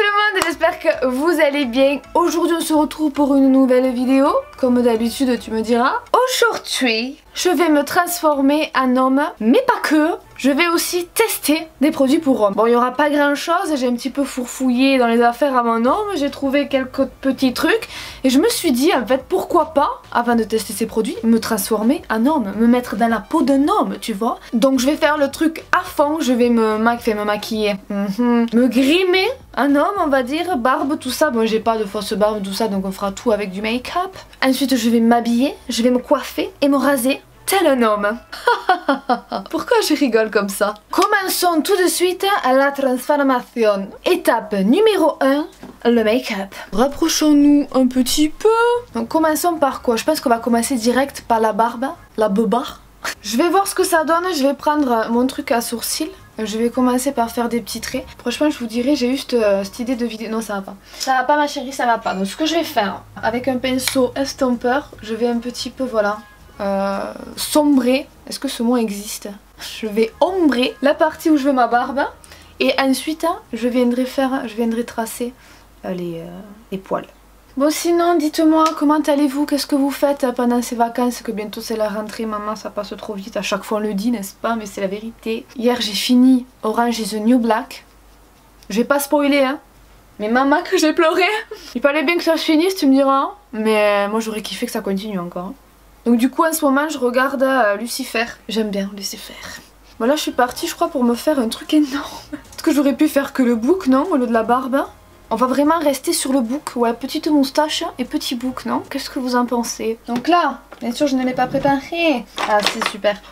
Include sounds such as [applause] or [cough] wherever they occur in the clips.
tout le monde, j'espère que vous allez bien. Aujourd'hui on se retrouve pour une nouvelle vidéo. Comme d'habitude tu me diras. Aujourd'hui, je vais me transformer en homme, mais pas que. Je vais aussi tester des produits pour hommes. Bon, il n'y aura pas grand chose, j'ai un petit peu fourfouillé dans les affaires à mon homme, j'ai trouvé quelques petits trucs et je me suis dit en fait pourquoi pas, avant de tester ces produits, me transformer en homme, me mettre dans la peau d'un homme, tu vois. Donc je vais faire le truc à fond, je vais me, me maquiller, mhm. me grimer un homme on va dire, barbe, tout ça. Bon j'ai pas de fausse barbe, tout ça, donc on fera tout avec du make-up. Ensuite je vais m'habiller, je vais me coiffer et me raser tel un homme. [laughs] Pourquoi je rigole comme ça? Commençons tout de suite à la transformation. Étape numéro 1, le make-up. Rapprochons-nous un petit peu. Donc commençons par quoi? Je pense qu'on va commencer direct par la barbe, la beubare. Je vais voir ce que ça donne, je vais prendre mon truc à sourcils. Je vais commencer par faire des petits traits. Franchement, je vous dirais, j'ai juste euh, cette idée de vidéo. Non, ça va pas. Ça va pas, ma chérie, ça va pas. Donc, ce que je vais faire, avec un pinceau estompeur, je vais un petit peu, voilà, euh, sombrer. Est-ce que ce mot existe? Je vais ombrer la partie où je veux ma barbe. Et ensuite, je viendrai faire, je viendrai tracer euh, euh, les poils. Bon sinon dites-moi comment allez-vous, qu'est-ce que vous faites pendant ces vacances? Que bientôt c'est la rentrée maman ça passe trop vite, à chaque fois on le dit n'est-ce pas? Mais c'est la vérité. Hier j'ai fini Orange is the New Black, je vais pas spoiler hein, mais maman que j'ai pleuré. Il fallait bien que ça se finisse tu me diras, mais moi j'aurais kiffé que ça continue encore. Donc du coup en ce moment je regarde euh, Lucifer. J'aime bien Lucifer. Voilà je suis partie je crois pour me faire un truc énorme. Est-ce que j'aurais pu faire que le bouc non? Au lieu de la barbe On va vraiment rester sur le bouc. Ouais petite moustache et petit bouc non? Qu'est-ce que vous en pensez? Donc là bien sûr je ne l'ai pas préparé. Ah c'est super.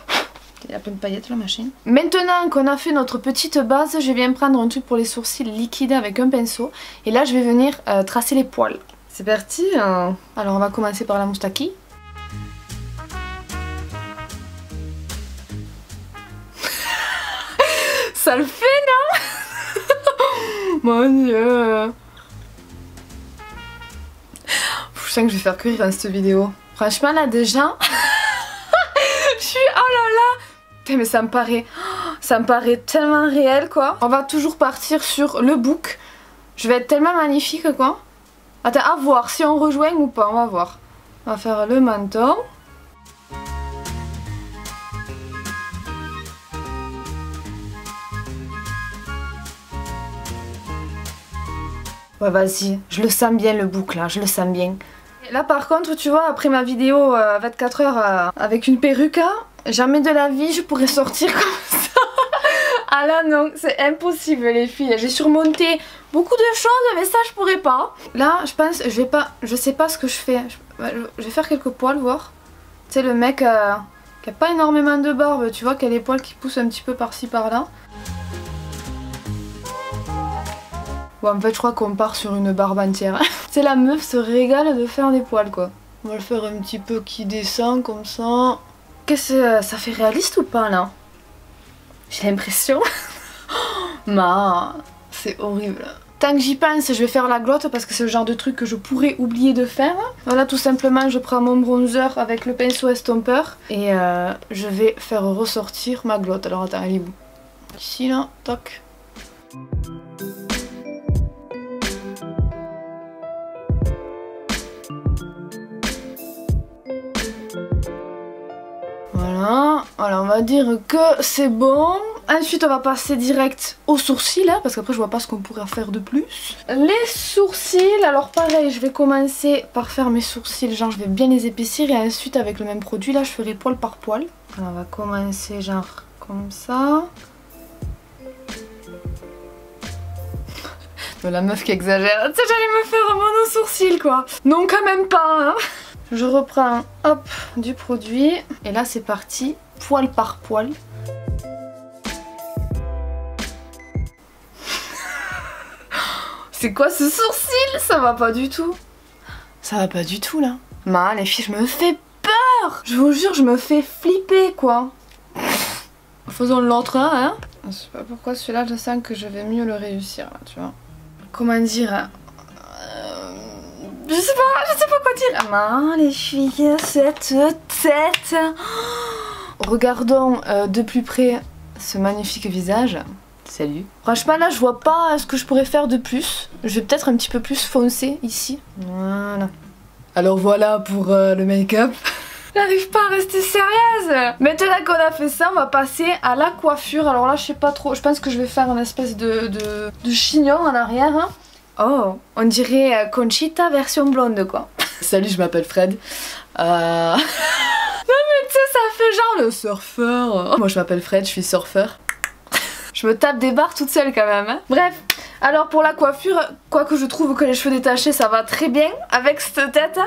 Il y a plein de paillettes la machine. Maintenant qu'on a fait notre petite base, je viens prendre un truc pour les sourcils liquide avec un pinceau. Et là je vais venir euh, tracer les poils. C'est parti hein. Alors on va commencer par la moustache. [laughs] ça le fait, non? Mon dieu Je sens que je vais faire cuire dans cette vidéo. Franchement, là, déjà... [laughs] je suis... Oh là là mais ça me paraît... [gasps] Ça me paraît tellement réel, quoi. On va toujours partir sur le book. Je vais être tellement magnifique, quoi. Attends, à voir si on rejoint ou pas, on va voir. On va faire le menton. Ouais, vas-y, je le sens bien le boucle là, je le sens bien. Là par contre, tu vois, après ma vidéo 24 euh, heures euh, avec une perruque, hein, jamais de la vie je pourrais sortir [laughs] comme ça. ah là non, c'est impossible les filles. J'ai surmonté beaucoup de choses, mais ça je pourrais pas. Là, je pense, je vais pas, je sais pas ce que je fais. Je, vais faire quelques poils, voir. Tu sais, le mec euh, qui a pas énormément de barbe, tu vois, qui a les poils qui poussent un petit peu par-ci par-là. Bon, en fait, je crois qu'on part sur une barbe entière. [laughs] C'est la meuf se régale de faire des poils, quoi. On va le faire un petit peu qui descend, comme ça. Qu'est-ce que ça fait réaliste ou pas, là? J'ai l'impression. [laughs] Ma, c'est horrible. Tant que j'y pense, je vais faire la glotte parce que c'est le genre de truc que je pourrais oublier de faire. Voilà, tout simplement, je prends mon bronzer avec le pinceau estompeur et euh, je vais faire ressortir ma glotte. Alors attends, elle est où? Ici, là, toc. Voilà, on va dire que c'est bon. Ensuite, on va passer direct aux sourcils, hein, parce qu'après, je vois pas ce qu'on pourrait faire de plus. Les sourcils, alors pareil, je vais commencer par faire mes sourcils, genre je vais bien les épaissir, et ensuite, avec le même produit, là, je ferai poil par poil. on va commencer genre comme ça. [laughs] la meuf qui exagère, tu sais, j'allais me faire un mono sourcil, quoi. Non, quand même pas, hein je reprends, hop, du produit. Et là, c'est parti, poil par poil. c'est quoi ce sourcil? Ça va pas du tout. Ça va pas du tout, là. Ma, les filles, je me fais peur Je vous jure, je me fais flipper, quoi. Faisons l'autre, hein Je sais pas pourquoi celui-là, je sens que je vais mieux le réussir, là, tu vois. Comment dire hein? Je sais pas, je sais pas quoi dire. Ah, les filles, cette tête. [gasps] Regardons euh, de plus près ce magnifique visage. Salut. Franchement là je vois pas ce que je pourrais faire de plus. Je vais peut-être un petit peu plus foncer ici. Voilà. Alors voilà pour euh, le make-up. [laughs] J'arrive pas à rester sérieuse Maintenant qu'on a fait ça, on va passer à la coiffure. Alors là, je sais pas trop. Je pense que je vais faire une espèce de, de, chignon en arrière. Hein. Oh, on dirait euh, Conchita version blonde, quoi. [laughs] Salut, je m'appelle Fred. Euh... [laughs] non mais tu sais, ça fait genre le surfeur. Moi, je m'appelle Fred, je suis surfeur. [laughs] Je me tape des barres toute seule quand même. Hein. Bref, alors pour la coiffure, quoique je trouve que les cheveux détachés ça va très bien avec cette tête,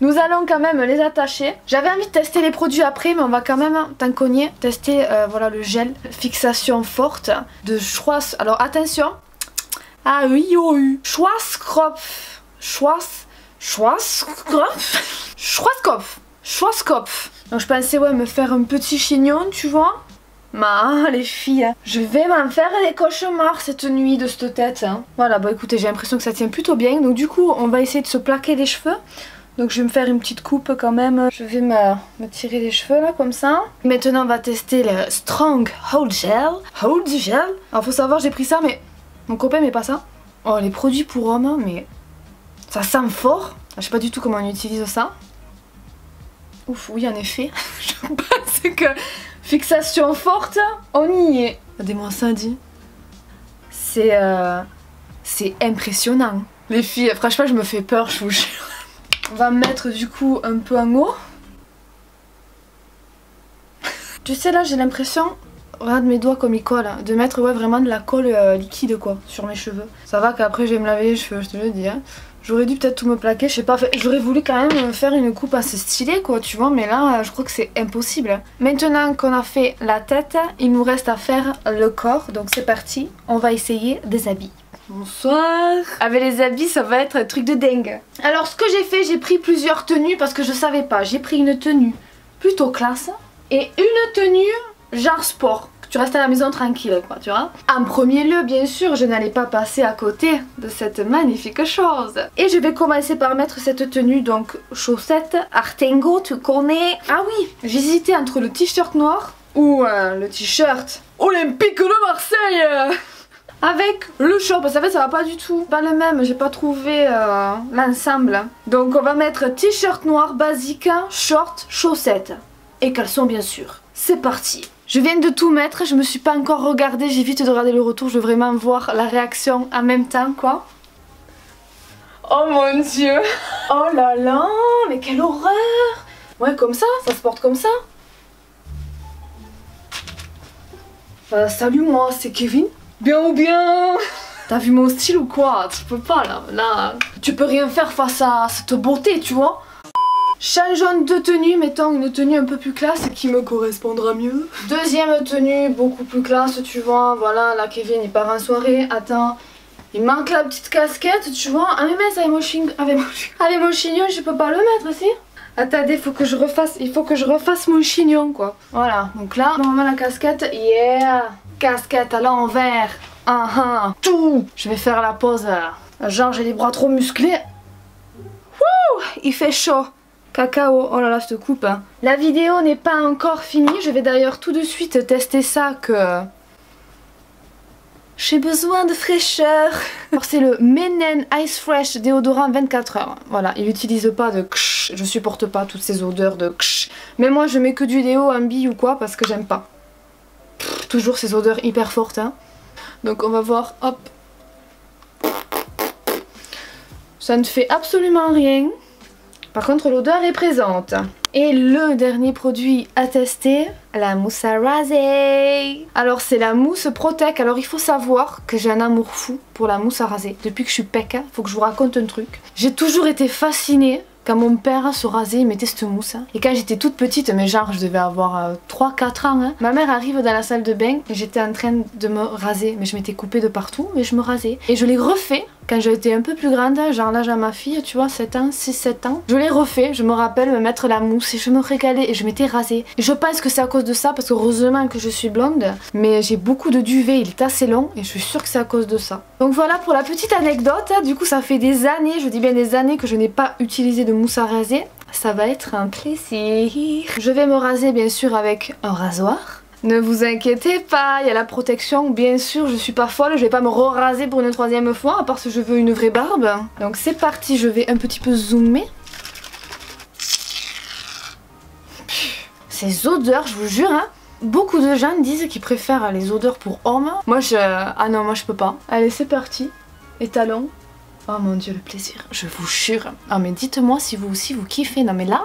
nous allons quand même les attacher. J'avais envie de tester les produits après mais on va quand même, tant qu'on y est, tester euh, voilà, le gel fixation forte de Schwarz. Alors attention, ah oui, oh, oui. Schwarzkopf, Schwarz, Schwarzkopf, Schwarzkopf, Schwarzkopf. Donc je pensais ouais me faire un petit chignon tu vois Ma, les filles, hein. je vais m'en faire des cauchemars cette nuit de cette tête. Hein. Voilà, bah écoutez, j'ai l'impression que ça tient plutôt bien. Donc du coup, on va essayer de se plaquer les cheveux. Donc je vais me faire une petite coupe quand même. Je vais me, tirer les cheveux là, comme ça. Maintenant, on va tester le Strong Hold Gel. Hold Gel? Alors faut savoir, j'ai pris ça, mais mon copain met pas ça. Oh, les produits pour hommes, mais ça sent fort. Je sais pas du tout comment on utilise ça. Ouf, oui, en effet. [laughs] je pense que Fixation forte, on y est. Regardez-moi ça, dit. C'est euh, c'est impressionnant. Les filles, franchement, je me fais peur, je vous jure. On va mettre du coup un peu en haut. Tu sais, là, j'ai l'impression, regarde mes doigts comme ils collent, hein, de mettre ouais, vraiment de la colle euh, liquide quoi, sur mes cheveux. Ça va qu'après, je vais me laver les cheveux, je te le dis. Hein. J'aurais dû peut-être tout me plaquer, je sais pas, j'aurais voulu quand même faire une coupe assez stylée quoi, tu vois, mais là je crois que c'est impossible. Maintenant qu'on a fait la tête, il nous reste à faire le corps, donc c'est parti, on va essayer des habits. Bonsoir Avec les habits ça va être un truc de dingue. Alors ce que j'ai fait, j'ai pris plusieurs tenues parce que je savais pas, j'ai pris une tenue plutôt classe et une tenue genre sport tu restes à la maison tranquille quoi tu vois. En premier lieu bien sûr je n'allais pas passer à côté de cette magnifique chose. Et je vais commencer par mettre cette tenue donc chaussettes, Artengo tu connais. Ah oui j'hésitais entre le t-shirt noir ou euh, le t-shirt olympique de Marseille. Avec le short parce qu'en fait ça va pas du tout pas le même. J'ai pas trouvé euh, l'ensemble. Donc on va mettre t-shirt noir basique short chaussettes et caleçon bien sûr. C'est parti je viens de tout mettre, je me suis pas encore regardée, j'évite de regarder le retour, je veux vraiment voir la réaction en même temps quoi. Oh mon dieu Oh là là Mais quelle horreur Ouais comme ça, ça se porte comme ça. Euh, salut moi, c'est Kevin. Bien ou bien T'as vu mon style ou quoi? Tu peux pas là, là. Tu peux rien faire face à cette beauté, tu vois Changeons de tenue, mettons une tenue un peu plus classe qui me correspondra mieux. Deuxième tenue, beaucoup plus classe, tu vois. Voilà, là Kevin il part en soirée. Attends, il manque la petite casquette, tu vois. Ah mais mais avec mon, chignon, avec mon, chignon, je peux pas le mettre aussi. Attendez, faut que je refasse, il faut que je refasse mon chignon quoi. Voilà, donc là, on met la casquette. Yeah Casquette à l'envers. Ah ah Tout Je vais faire la pose. Genre j'ai les bras trop musclés. Wouh Il fait chaud. Cacao, oh là là, je te coupe. Hein. La vidéo n'est pas encore finie, je vais d'ailleurs tout de suite tester ça que... J'ai besoin de fraîcheur. [laughs] C'est le Menen Ice Fresh déodorant 24 heures. Voilà, il n'utilise pas de ksh. Je supporte pas toutes ces odeurs de ksh. Mais moi, je mets que du déo, un bille ou quoi parce que j'aime pas. toujours ces odeurs hyper fortes. Hein. Donc on va voir, hop. Ça ne fait absolument rien. Par contre l'odeur est présente. Et le dernier produit à tester, la mousse à raser. Alors c'est la mousse Protec. Alors il faut savoir que j'ai un amour fou pour la mousse à raser. Depuis que je suis pec, faut que je vous raconte un truc. J'ai toujours été fascinée quand mon père se rasait, il mettait cette mousse. Et quand j'étais toute petite, mais genre je devais avoir 3-4 euh, ans, hein, ma mère arrive dans la salle de bain et j'étais en train de me raser. Mais je m'étais coupée de partout, mais je me rasais. Et je l'ai refait quand j'étais un peu plus grande, genre l'âge à ma fille, tu vois, 7 ans, 6-7 ans. Je l'ai refait, je me rappelle me mettre la mousse et je me régalais et je m'étais rasée. Et je pense que c'est à cause de ça, parce que heureusement que je suis blonde, mais j'ai beaucoup de duvet, il est assez long et je suis sûre que c'est à cause de ça. Donc voilà pour la petite anecdote, hein. du coup ça fait des années, je dis bien des années que je n'ai pas utilisé de mousse à raser. Ça va être un plaisir. Je vais me raser bien sûr avec un rasoir Ne vous inquiétez pas, il y a la protection, bien sûr, je suis pas folle, je vais pas me raser pour une troisième fois, à part si je veux une vraie barbe. Donc c'est parti, je vais un petit peu zoomer. Ces odeurs, je vous jure, hein, beaucoup de gens disent qu'ils préfèrent les odeurs pour hommes. Moi je... Ah non, moi je peux pas. Allez, c'est parti. Étalon. Oh mon dieu, le plaisir, je vous jure. Ah mais dites-moi si vous aussi vous kiffez. Non mais là,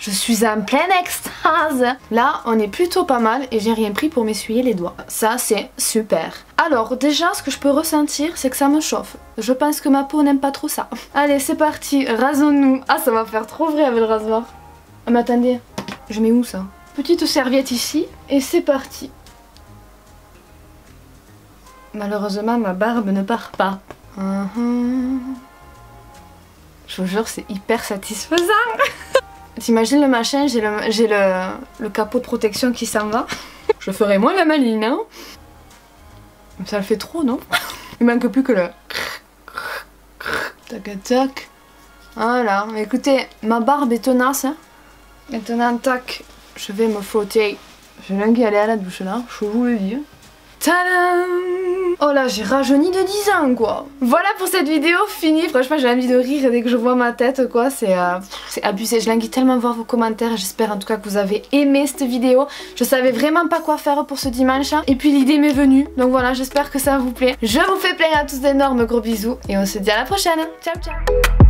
je suis en pleine extase. Là, on est plutôt pas mal et j'ai rien pris pour m'essuyer les doigts. Ça, c'est super. Alors, déjà, ce que je peux ressentir, c'est que ça me chauffe. Je pense que ma peau n'aime pas trop ça. Allez, c'est parti, rasons-nous. Ah, ça va faire trop vrai avec le rasoir. Ah, mais attendez, je mets où ça? Petite serviette ici et c'est parti. Malheureusement, ma barbe ne part pas. Uh-huh. Je vous jure, c'est hyper satisfaisant. [laughs] T'imagines le machin, j'ai le, capot de protection qui s'en va. Je ferai moins la maline, hein Ça le fait trop, non? Il manque plus que le... Tac, tac. Voilà, écoutez, ma barbe est tenace. Hein. Maintenant, tac, je vais me frotter. Je viens aller à la douche là, je vous le dis. Tadam Oh là, j'ai rajeuni de 10 ans quoi Voilà pour cette vidéo finie. Franchement, j'ai envie de rire dès que je vois ma tête quoi. C'est euh, abusé. Je languis tellement voir vos commentaires. J'espère en tout cas que vous avez aimé cette vidéo. Je savais vraiment pas quoi faire pour ce dimanche. Et puis l'idée m'est venue. Donc voilà, j'espère que ça vous plaît. Je vous fais plein à tous d'énormes gros bisous. Et on se dit à la prochaine. Ciao ciao